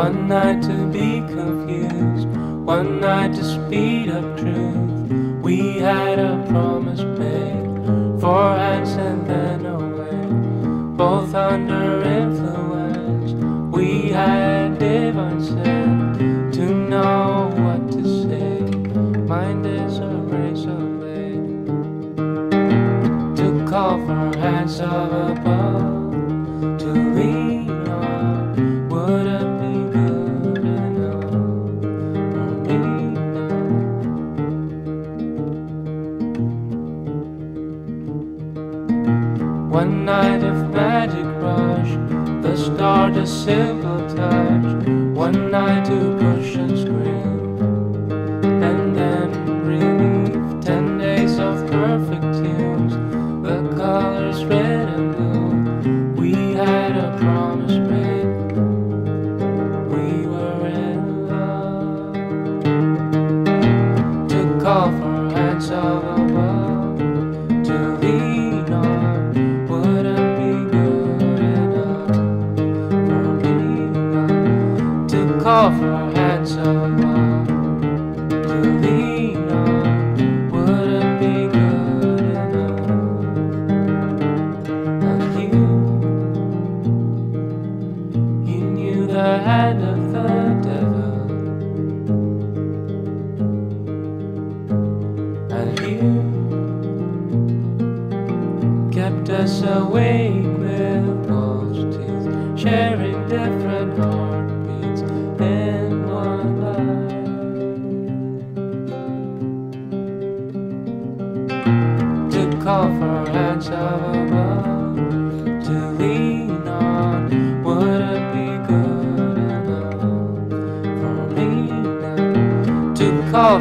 One night to be confused, one night to speed up truth. We had a promise made, four hands and then away. Both under influence, we had divine to know what to say. Mind is a razor blade to call for hands of above One night of magic rush, the start a simple touch. One night to push and scream, and then relief. Ten days of perfect tunes, the colors red and blue. We had a promise made, we were in love. To call for hands of call for hands of above, to lean on, wouldn't be good enough. And you, you knew the hand of the devil. And you kept us awake with false teeth, sharing different heartbeats call for hands of above, to lean on, would it be good enough for me now? To call